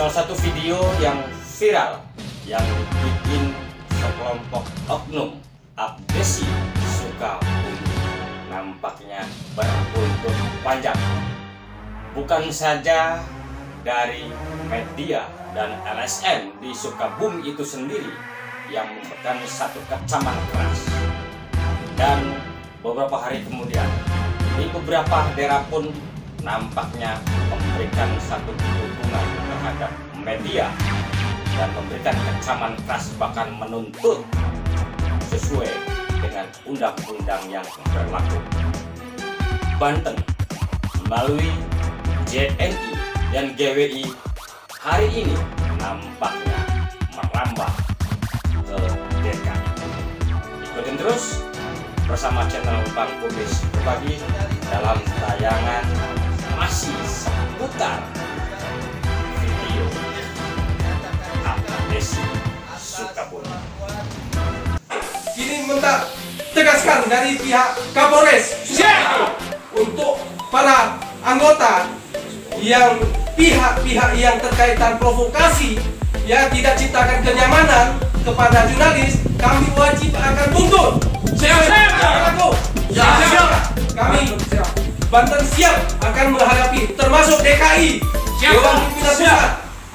salah satu video yang viral yang bikin sekelompok oknum abdesi suka nampaknya berbuntut panjang. Bukan saja dari media dan LSM di Sukabumi itu sendiri yang merupakan satu kecaman keras. Dan beberapa hari kemudian di beberapa daerah pun nampaknya memberikan satu dukungan terhadap media dan memberikan kecaman keras bahkan menuntut sesuai dengan undang-undang yang berlaku. Banten melalui JNI dan GWI hari ini nampaknya merambah ke DKI. Ikutin terus bersama channel Bang Kubis berbagi dalam tayangan masih seputar dari pihak Kapolres Siap. untuk para anggota yang pihak-pihak yang terkaitan provokasi ya tidak ciptakan kenyamanan kepada jurnalis kami wajib akan tuntut Siap, siap. Siap, siap. kami Banten siap akan menghadapi termasuk DKI Siap, Dewan. Pimpinan. Pusat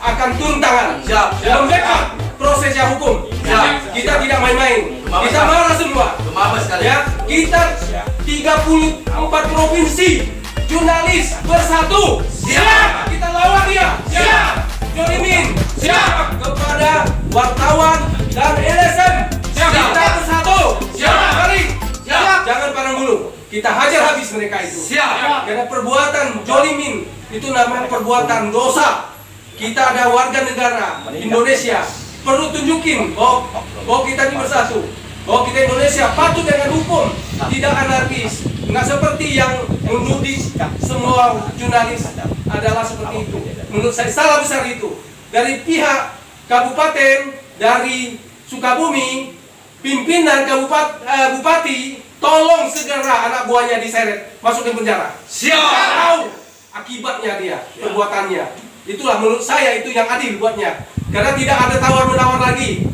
akan turun tangan Siap, siap. prosesnya hukum Siap. kita tidak main-main Maaf, kita marah semua. Maaf sekali. ya kita 34 provinsi jurnalis bersatu. Siap. kita lawan dia. Siap. Jolimin Siap. kepada wartawan dan LSM Siap. kita bersatu. Siap. mari. Siap. jangan pandang bulu kita hajar habis mereka itu. Siap. karena perbuatan. Jolimin itu namanya perbuatan dosa. Kita ada warga negara Indonesia. Perlu tunjukin bahwa, bahwa kita ini bersatu bahwa kita Indonesia patuh dengan hukum. Tidak anarkis. Nggak seperti yang menuding semua jurnalis adalah seperti itu. Menurut saya salah besar itu. Dari pihak kabupaten dari Sukabumi pimpinan kabupaten bupati tolong segera anak buahnya diseret masuk ke penjara. Siap. tahu akibatnya dia perbuatannya. Itulah menurut saya itu yang adil buatnya. Karena tidak ada tawar menawar lagi